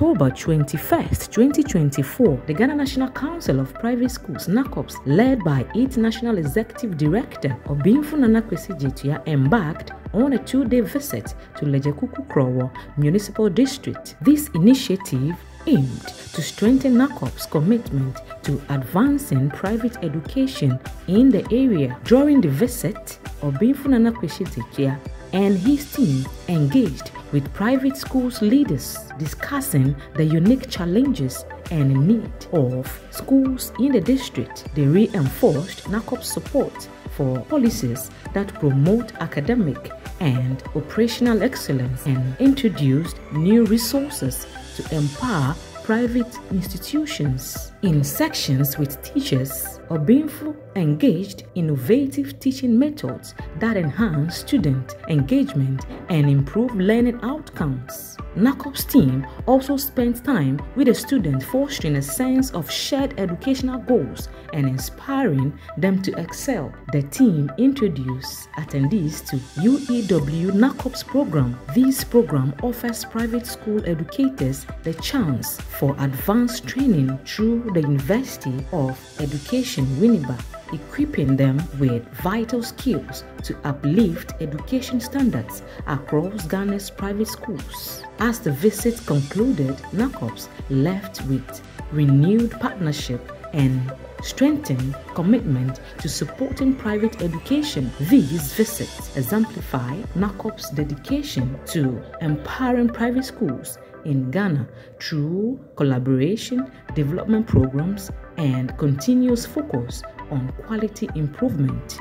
October 21, 2024, the Ghana National Council of Private Schools, NACOPS, led by its National Executive Director, Obenfo Nana Kwesi Gyetuah, embarked on a two-day visit to Ledzokuku Municipal District. This initiative aimed to strengthen NACOP's commitment to advancing private education in the area. During the visit, Obenfo Nana Kwesi Gyetuah and his team engaged with private schools leaders discussing the unique challenges and need of schools in the district. They reinforced NACOP's support for policies that promote academic and operational excellence and introduced new resources to empower private institutions. In sections with teachers, Obenfo engaged innovative teaching methods that enhance student engagement and improve learning outcomes. NACOP's team also spent time with the students fostering a sense of shared educational goals and inspiring them to excel. The team introduced attendees to UEW NACOP's program. This program offers private school educators the chance for advanced training through the University of Education Winneba equipping them with vital skills to uplift education standards across Ghana's private schools. As the visit concluded, NACOPS left with renewed partnership and strengthened commitment to supporting private education. These visits exemplify NACOP's dedication to empowering private schools in Ghana through collaboration, development programs, and continuous focus on quality improvement.